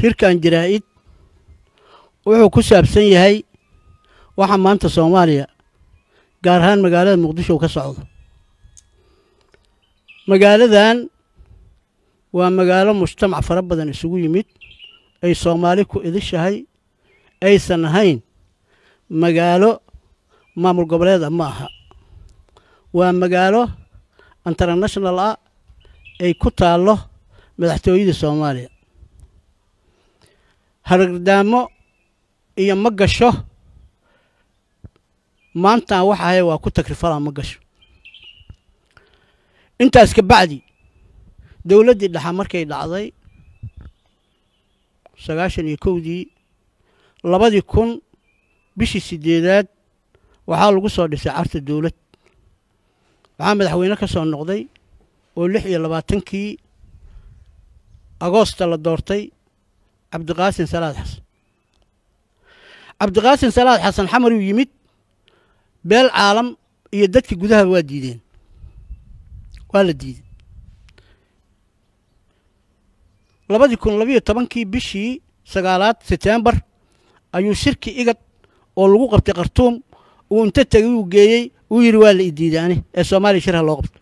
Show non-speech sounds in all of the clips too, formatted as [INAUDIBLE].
shirkan jaraa-id wuxuu ku saabsan yahay waxa maanta soomaaliya gaar ahaan magaalada muqdisho ka socdo. Magaaladan waa magaalo mujtamac fara badan isugu yimid ay soomaali ku idishahay aysan ahayn magaalo maamul goboleeda ma aha. Waa magaalo international ah ay ku taallo madaxtooyadii soomaaliya haragdaamo iyo ma gasho maantaan waxa ahay waa ku takrifalaa ma gasho. Intaas ka bacdi dowladdii dhaxa markay dhacday sagaashan iyo kowdii labadii kun bishii sideedaad waxaa lagu soo dhisay carta dowlad. Waxaa madaxweyne ka soo noqday oo lix iyo labaatankii agoosta la doortay cabdiqaasin salaad xasan. Cabdiqaasin salaad xasan xamar uu yimid beel caalam iyo dadka gudaha waa diideen. Waa la diiday labadii kun labayo tobankii bishii sagaalaad setembar ayuu shirki igad oo lagu qabtay khartuum uu inta tegay uu geeyey uu yidhi waa la idiiday ani ee soomaaliya shirha loo qabto.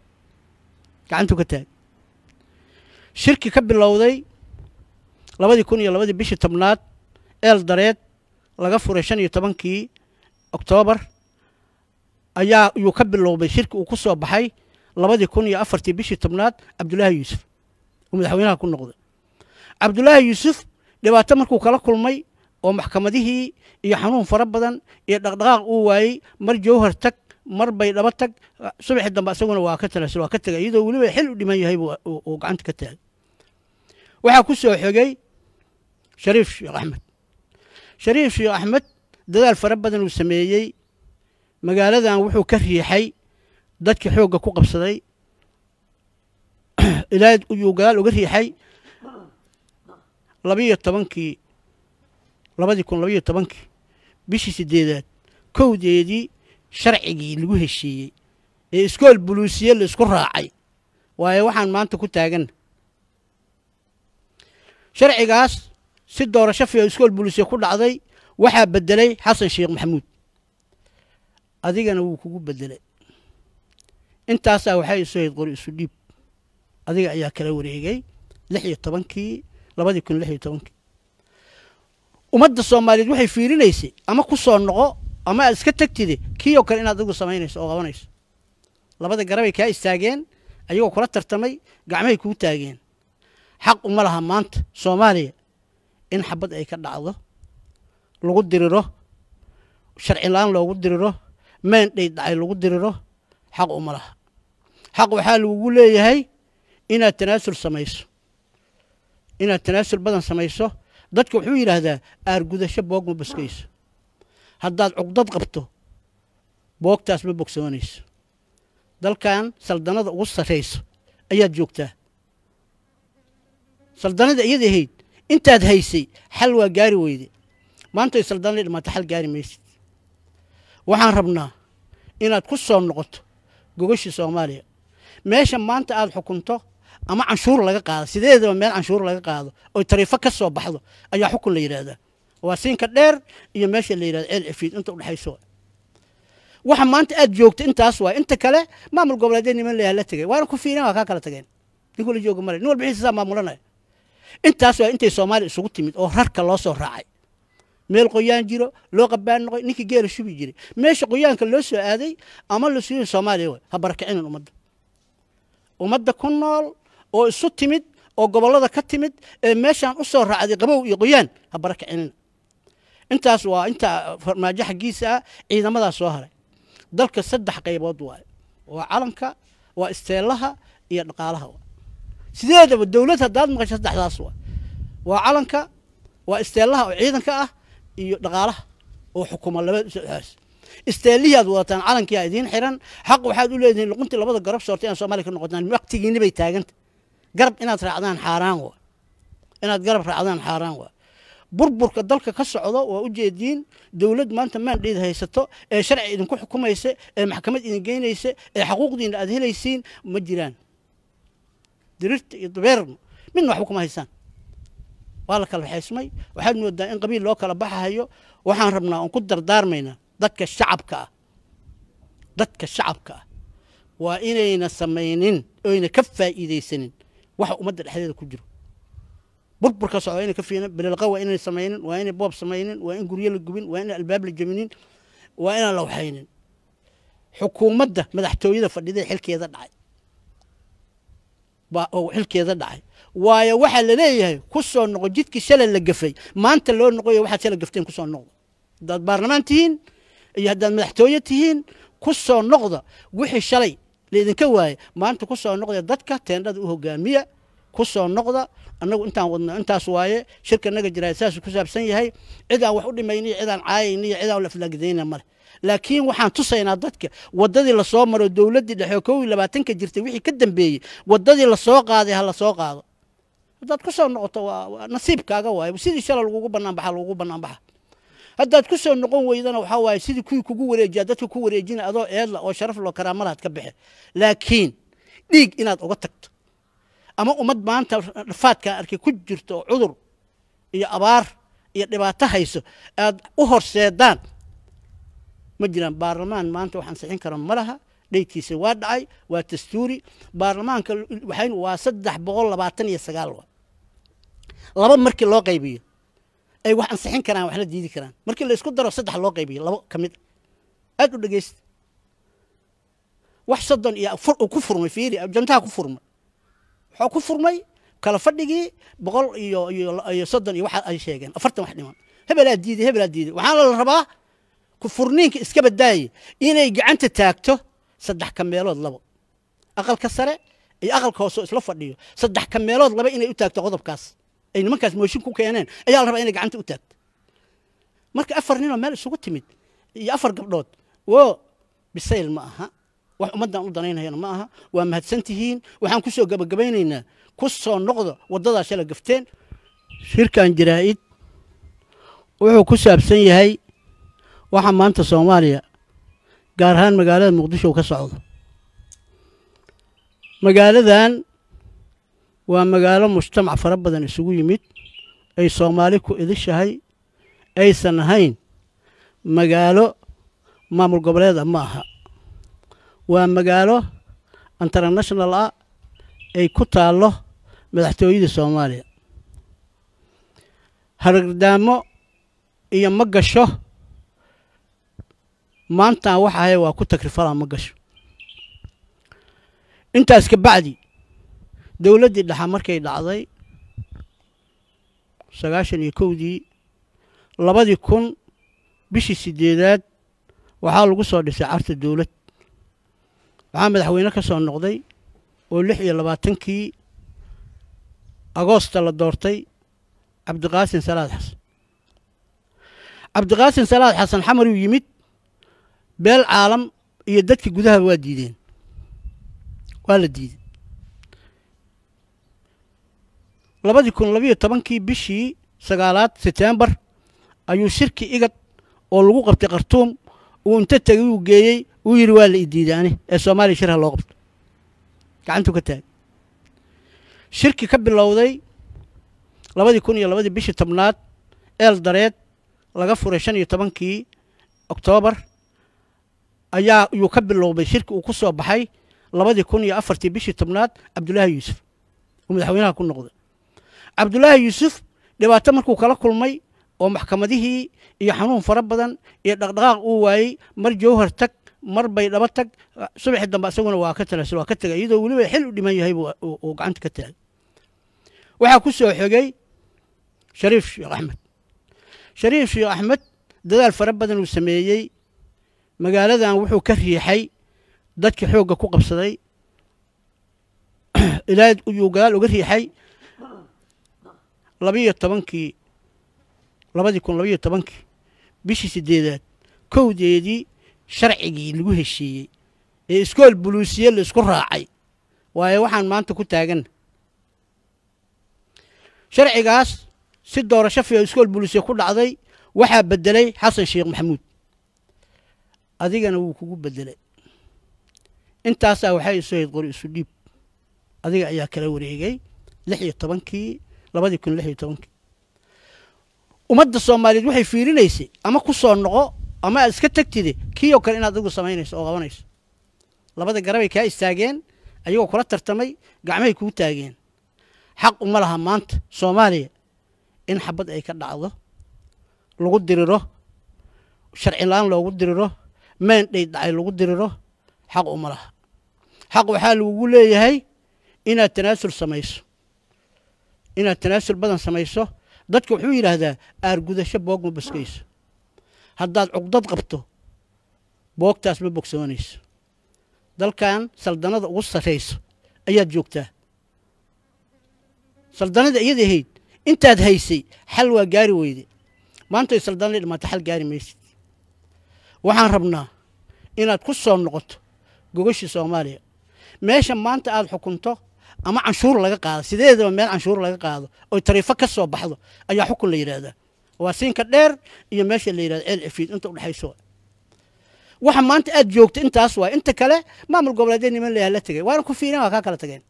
Gacantuu ka taagay. Shirki ka bilowday labadii kun iyo labadii bishii tobnaad eel dareed laga furay shan iyo tobankii oktoobar ayaa yuu ka bilowday shirki uu ku soo baxay labadii kun iyo afartii bishii tobnaad cabdulaahi yuusuf. Uu madaxweynaha ku noqday. Cabdulaahi yuusuf dhibaato markuu kala kulmay oo maxkamadihii iyo xanuun fara badan iyo dhaqdhaqaaq uu waayey mar jowhar tag mar bay dhaba tag subaxii dambe isaguna waa ka talaasul waa ka tegay iyadoo weliba xil u dhiman yahay uu gacanta ka taagay waxaa ku soo xogay shariif sheekh axmed shariif sheekh axmed dadaal fara badan uu sameeyey. Magaaladan wuxuu ka riixay dadkii xoogga ku qabsaday. [CLEARS THROAT] Ilaa yuu gadaal uga riixay. Labiyo tobankii labadii kun labayo tobankii bishii sideedaad kowdeedii sharcigii lagu heshiiyey ee iskool buluusiye la isku raacay. Waayo waxaan maanta ku taagan. Sharcigaas si doorasho fiico iskool buluusiye ku dhacday waxaa beddelay xasan sheekh maxamuud. Adigana wuu kugu beddelay. Intaasaa waxay isu hayd qori isu dhiib. Adiga ayaa kala wareegay lix tobankii labadii kun lix tobankii. Ummadda soomaaliyeed waxay fiirinaysay ama ku soo noqo ama aad iska tagtide kii oo kale inaad adigu samaynayso oo qabanayso. Labada garabay kaa istaageen ayagoo kula tartamay gacmahay kuu taageen. Xaq uma laha maanta soomaaliya in xabad ay ka dhacdo lagu diriro sharci la'aan loogu diriro meen dhayd dhacay lagu diriro xaq uma laha. Xaq waxaa lagugu leeyahay inaad tanaasul samayso. Inaad tanaasul badan samayso dadka wuxuu yidhaahdaa aargudasho boog ma boskayso haddaad cugdad qabto boogtaas ma bogsoonayso dalkan saldanada ugu sarrayso ayaad joogtaa. Saldanada iyada ahayd intaad haysay xal waa gaari weyde. Maantay saldanadii dhamaata xal gaari maysid. Waxaan rabnaa inaad ku soo noqoto gogashii soomaaliya. Meesha maanta aad xukunto ama canshuur laga qaado sideedaba meel canshuur laga qaado oy tariifo ka soo baxdo ayaa xukun la yidhaahdaa waa siinka dheer iyo meesha la yidhahda ceel cifiid inta udhexayso waxa maanta aad joogto intaas waay inta kale maamul goboleedyad niman leeyaha la tegay. Waana ku fiirin waa kaa kala tageen ninkuu la jooga male nin walba xiisa saa maamulanaya intaas waa intay soomaaliya isugu timid oo rarka loo soo raacay. Meel qoyaan jiro loo qabaan noqoy ninkii geela shubi jiray. Meesha qoyaanka loo soo aaday ama la suuyin soomaaliya way? Ha barakicinin ummadda. Ummadda ku nool oo isu timid oo gobollada ka timid ee meeshaan u soo raacday qabow iyo qoyaan ha barakicinin intaas waa inta farmaajo xaggiisa ah ciidamadaa soo haray. Dalka saddex qaybood waaye waa calanka waa isteelaha iyo dhaqaalaha sideedaba dowlad haddaad maqasho saddexdaas waa. Waa calanka waa isteelaha oo ciidanka ah iyo dhaqaalaha oo xukuma labadaas isteelihii aad wadataan calankii idiin xiran. Xaq waxaad u leedihiin luquntii labada garab soortay inaad soomaaliya ka noqotaan. Waqtigiini bay taaganta. Garab inaad raacdaan xaaraan waa. Inaad garab raacdaan xaaraan waa. Burburka dalka ka socdo waa u jeediin. Dowlad maanta maandheed haysato ee sharci idinku xukumaysa ee maxkamad idin geynaysa ee xaquuqdiina aad helaysiin ma jiraan dirirta iyo dabeerna midna waxba kuma haysaan. Waa la kala baxaysmay waxaad moodaa in qabiil loo kala baxahayo waxaan rabnaa oon ku dardaarmaynaa dadka shacabka ah. Dadka shacabka ah. Waa inayna samaynin oyna ka faa'iidaysanin. Waxa ummadda dhexdeeda ku jiro. Burburka socda inay ka fiinan belelqa waa inay samaynin waa inay boob samaynin waa in guryo la gubin waa in albaab la jebinin waa inaan la waxaynin. Xukuumadda madaxtooyada fadhida xilkeeda dhacay xilkeeda dhacay. Waayo waxaa la leeyahay ku soo noqo jidkii shalay la gafay. Maanta loo noqoyo waxaad shalay gafteen ku soo noqdo. Haddaad baarlamaan tihiin iyo haddaad madaxtooye tihiin ku soo noqda wixii shalay laydinka waaye. Maanta ku soo noqda dadka teendhada u hogaamiya ku soo noqda annagu intaan wadno intaas waaye shirka naga jiraa saasuu ku saabsan yahay. Cid aan wax u dhimayniyo cid aan caayayni iyo cid aan la aflaagidayna male laakiin waxaan tusaynaa dadka waddadii la soo maro dowladdii dhexe kow iyo labaatanka jirtay wixii ka dambeeyey waddadii la soo qaaday ha la soo qaado. Haddaad ku soo noqoto waa nasiibkaaga waaye sidii shala lagugu bannaan baxa lagugu bannaan baxa. Haddaad ku noqon weydana waxaa waaye sidii kuwii kugu wareejiya dadka ku wareejina adoo eedla oo sharaf loo karaamalaad ka baxe laakiin dhiig inaad uga tagto. Ama ummad maanta dhafaadkaa arkay ku jirto cudur iyo abaar iyo dhibaato hayso aad u horseedaan ma jiraan baarlamaan maanta waxaan sixin karo ma laha. Dheydkiisa waa dhacay waa dastuuri. Baarlamaanka waa saddex boqol labaatan iyo sagaal laba markii loo qaybiyo ay wax ansixin karaan waxna diidi karaan. Markii la daro saddex loo qaybiyo labo ka mid. Aad u dhegeysta wax soddon iyo ku furmay fiiri jantaha ku furmay. Waxaa ku furmay kala fadhigii boqol iyo iyo soddon iyo waxa ay sheegeen. Afartan wax dhiman. Hebelaa diiday hebelaa diiday waxaana la rabaa kufurniinka iska badaaye inay gacanta taagto saddex ka meelood labo. Aqalka sare iyo aqalka hoose oo isla fadhiyo saddex ka meelood laba inay u taagto qodobkaas. Ay nimankaas mooshin ku keeneen ayaa la rabaa inay gacanta u taagto. Marka afar ninoo meel isugu timid iyo afar gabdhood wo bisayl ma aha. Wax ummaddan u danaynayana ma aha. Waa mahadsan tihiin. Waxaan ku soo gabagabaynaynaa ku soo noqda waddadaa shala gafteen. Shirkan jaraa'id wuxuu ku saabsan yahay waxaa maanta soomaaliya gaar ahaan magaalada muqdisho ka socdo. Magaaladan waa magaalo mujtamac fara badan isugu yimid ay soomaali ku idishahay aysan ahayn magaalo maamul goboleeda ma aha. Waa magaalo international ah ay ku taallo madaxtooyadii soomaaliya. Haragdaamo iyo ma gasho maantaan waxa ahay waa ku takrifalaa ma gasho. Intaas ka bacdi dowladdii dhexa markay dhacday sagaashan iyo kowdii labadii kun bishii sideedaad waxaa lagu soo dhisay carta dowlad. Waxaa madaxweyne ka soo noqday oo lix iyo labaatankii agoosta la doortay cabdiqaasin salaad xasan. Cabdiqaasin salaad xasan xamaruu yimid beel caalam iyo dadkii gudahaba waa diideen. Waa la diiday labadii kun labiyo tobankii bishii sagaalaad setembar ayuu shirki igad oo lagu qabtay khartuum uu inta tegay uu geeyey uu yidhi waa la i diiday ani ee soomaaliya shir ha loo qabto. Gacantuu ka taagay. Shirki ka bilowday labadii kun iyo labadii bishii tobnaad eel dareed laga furay shan iyo tobankii oktoobar ayaa yuu ka bilowday shirki uu ku soo baxay labadii kun iyo afartii bishii tobnaad cabdulaahi yuusuf. Uu madaxweynaha ku noqday. Cabdulaahi yuusuf dhibaato markuu kala kulmay oo maxkamadihii iyo xanuun fara badan iyo dhaqdhaqaaq uu waayey mar jawhar tag mar baydhabo tag subaxii dambe isaguna waa ka talasul waa ka tegay iyadoo weliba xil u dhiman yahay uu gacanta ka taagay waxaa ku soo xogay shariif sheekh axmed. Shariif sheekh axmed dadaal fara badan uu sameeyey magaaladan wuxuu ka riixay dadkii xoogga ku qabsaday. [CLEARS THROAT] Ilaa yuu gadaal uga riixay. Labiyo tobankii labadii kun labiyo tobankii bishii sideedaad kowdeedii sharcigii lagu heshiiyey ee iskool buluusiye la isku raacay. Waayo waxaan maanta ku taagan. Sharcigaas si doorasho fiyo iskool buluusiye ku dhacday waxaa beddelay xasan sheekh maxamuud adigana wuu kugu beddelay intaasaa waxay isu hayd qori isu dhiib. Adiga ayaa kala wareegay lix iyo tobankii labadii kun lix iyo tobankii ummadda soomaaliyeed waxay fiirinaysay ama ku soo noqo ama aad iska tagtide kii oo kale inaad adigu samaynayso oo qabanayso. Labada garabay kaa istaageen ayagoo kula tartamay gacmahay kuu taageen. Xaq uma laha maanta soomaaliya in xabad ay ka dhacdo lagu diriro sharci la'aan loogu diriro meendhay dhacay lagu diriro xaq uma laha. Xaq waxaa lagugu leeyahay inaad tanaasul samayso. Inaad tanaasul badan samayso dadka wuxuu yidhaahdaa aargudasho boog ma boskayso haddaad cugdad qabto boogtaas ma bogsoonayso dalkan saldanada ugu sarrayso ayaad joogtaa. Saldanada iyada ahayd intaad haysay xal waa gaari weyde. Maantay saldanadii dhimaato xal gaari maysid waxaan rabnaa inaad ku soo noqoto gogashii soomaaliya. Meesha maanta aad xukunto ama canshuur laga qaado sideedaba meel canshuur laga qaado oy tariifo ka soo baxdo ayaa xukun la yidhaahdaa. Waa siinka dheer iyo meesha la yidhahdo ceel cifiid inta udhexayso waxa maanta aad joogto intaas waay inta kale maamul goboleedyad niman leeyaha la tegay waana ku fiirin waa kaa kala tageen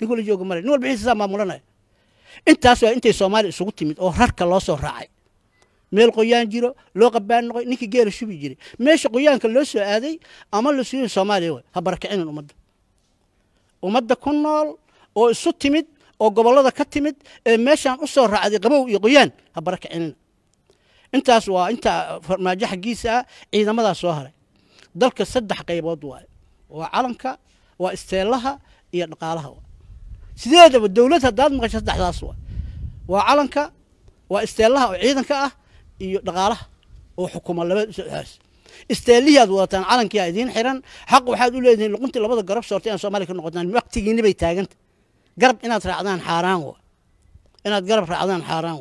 ninkuu la jooga male nin walba xiisisaa maamulanaya intaas waa intay soomaaliya isugu timid oo rarka loo soo raacay meel qoyaan jiro loo qabaan noqoy ninkii geela shubi jiray. Meesha qoyaanka loo soo aaday ama la suuyin soomaaliya way ha barakicinin ummadda. Ummadda ku nool oo isu timid oo gobollada ka timid ee meeshaan u soo raacday qabow iyo qoyaan ha barakicinin intaas waa inta farmaajo xaggiisa ah ciidamadaas soo haray. Dalka saddex qaybood waaye waa calanka waa isteelaha iyo dhaqaalaha sideedaba dowlad haddaad maqasho saddexdaas waa waa calanka waa isteelaha oo ciidanka ah iyo dhaqaalaha oo xukuma labadaas isteelihii aad wadataan calankii aa idiin xiran. Xaq waxaad u leedihiin luquntii labada garab soortay aan soomaaliya ka noqotaan waqtigiinni bay taaganta garab inaad raacdaan xaaraan inaad garab raacdaan xaaraan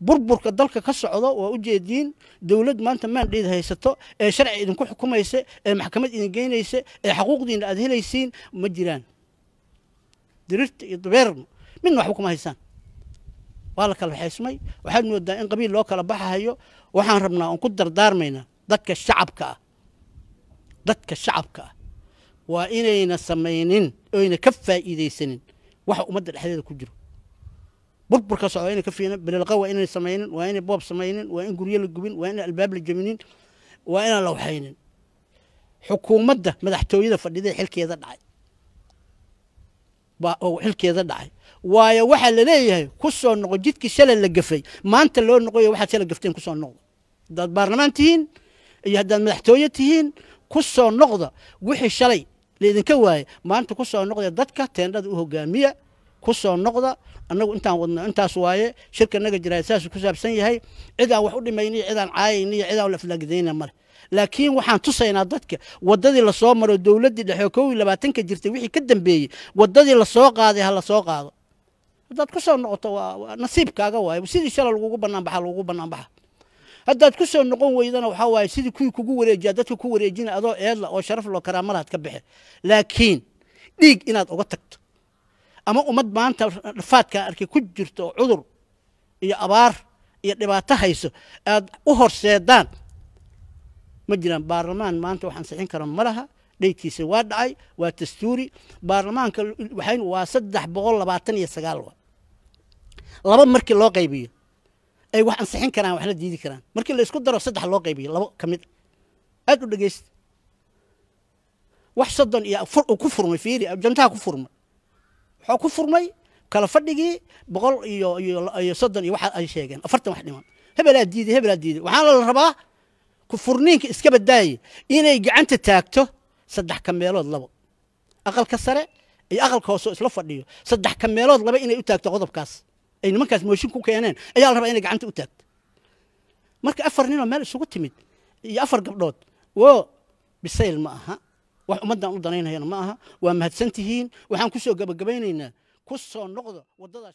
burburka dalka ka socdo waa u jeediin. Dowlad maanta maandheed haysato ee sharci idinku xukumaysa ee maxkamad idin geynaysa ee xaquuqdiina aad helaysiin ma jiraan. Dirirta iyo dabeerna midna waxba kuma haysaan waa la kala xeysmay waxaad moodaa in qabiil loo kala baxahayo. Waxaan rabnaa oon ku dardaarmaynaa dadka shacabka ah. Dadka shacabka ah. Waa inayna samaynin oyna ka faa'iidaysanin. Waxa ummadda dhexdeeda ku jiro. Burburka socda waa inay ka fiinan belelqa waa inay samaynin waa inay boob samaynin waa in guryo la gubin waa in albaab la jabinin waa inaan la waxaynin xukuumadda madaxtooyada fadhida xilkeeda dhacay xilkeeda dhacay. Waayo waxaa la leeyahay ku soo noqo jidkii shalay la gafay. Maanta loo noqoyo waxaad shalay gafteen ku soo noqdo. Haddaad baarlamaan tihiin iyo haddaad madaxtooye tihiin ku soo noqda wixii shalay laydinka waaye. Maanta ku soo noqda dadka teendhada u hogaamiya ku soo noqda annagu intaan wadno intaas waaye shirka naga jiraa saasuu ku saabsan yahay cid aan wax u dhimayniyo cid aan caayayniyo cid aan laflaagidayna male. Laakiin waxaan tusaynaa dadka waddadii la soo maro dowladdii dhexe oo kow iyo labaatanka jirtay wixii ka dambeeyey waddadii la soo qaaday ha la soo qaado. Haddaad ku noqoto waa nasiibkaaga waaye sidii shala lagugu bannaan baxa lagugu bannaan baxa. Haddaad ku noqon weydana waxaa waaye sidii kuwii kugu wareejiya dadka ku wareejina adoo eedla oo sharaf loo karaamalaad ka baxe laakiin dhiig inaad uga tagto ama ummad maanta dhafaadkaa arkay ku jirto cudur iyo abaar iyo dhibaato hayso aad u horseedaan ma jiraan baarlamaan maanta waxaan sixin kara ma laha waa dhacay waa dastuuri. Baarlamaanka waa saddex boqol labaatan iyo sagaal wa. Laba markii loo qaybiyo ay wax ansixin karaan waxna diidi karaan. Markii la isku daro saddex loo qaybiyo labo ka mid. Aad u dhegeysta wax soddon iyo ku furmay fiiri jantaha ku furmay waxaa ku furmay kala fadhigii boqol iyo iyo soddon iyo waxa ay sheegeen. Afartan wax dhiman. Hebelaa diiday hebelaa diiday waxaana la rabaa ku furniinka iska badaaye inay gacanta taagto saddex ka meelood labo. Aqalka sare iyo aqalka hoose oo isla fadhiyo saddex ka meelood laba inay u taagto qodobkaas. Ay nimankaas mooshin ku keeneen ayaa la rabaa inay gacanta u taagto. Marka afar ninoo meel isugu timid iyo afar gabdhood wo bisayl ma aha wax ummaddan u danaynayana ma aha. Waa mahadsan tihiin waxaan ku soo gabagabaynaynaa ku soo noqdo waddadaas